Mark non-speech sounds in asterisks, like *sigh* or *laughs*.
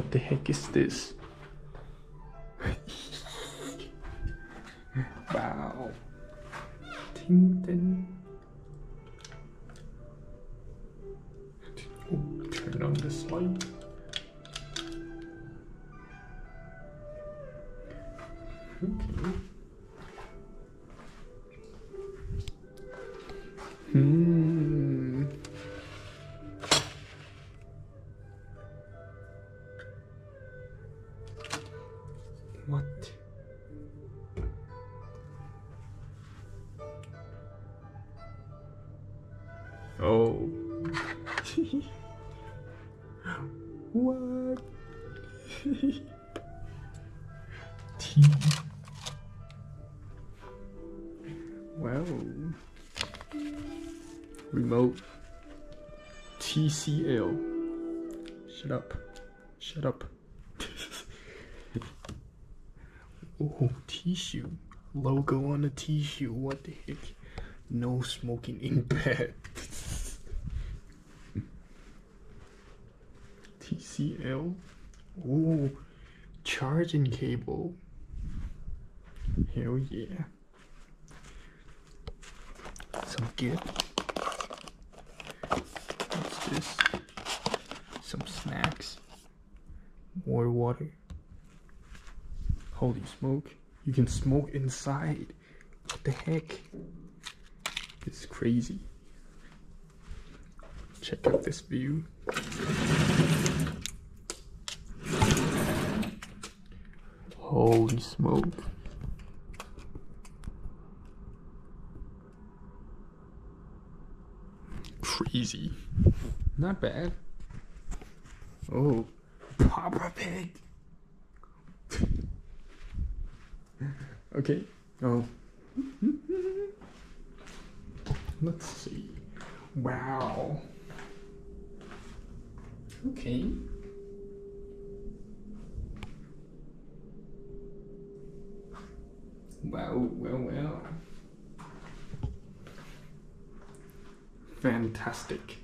What the heck is this? *laughs* wow. Ting. Oh, turn on this light. Okay. *laughs* What? Oh. what? T. Wow. Remote. TCL. Shut up. Shut up. Oh, tissue. Logo on the tissue. What the heck? No smoking in *laughs* bed. TCL. Oh, charging cable. Hell yeah. Some gift. What's this? Some snacks. More water. Holy smoke. You can smoke inside. What the heck? It's crazy. Check out this view. Holy smoke. Crazy. Not bad. Oh, Papa Pig. *laughs* okay. Oh. *laughs* Let's see. Wow. Okay. Wow, well, well. Fantastic.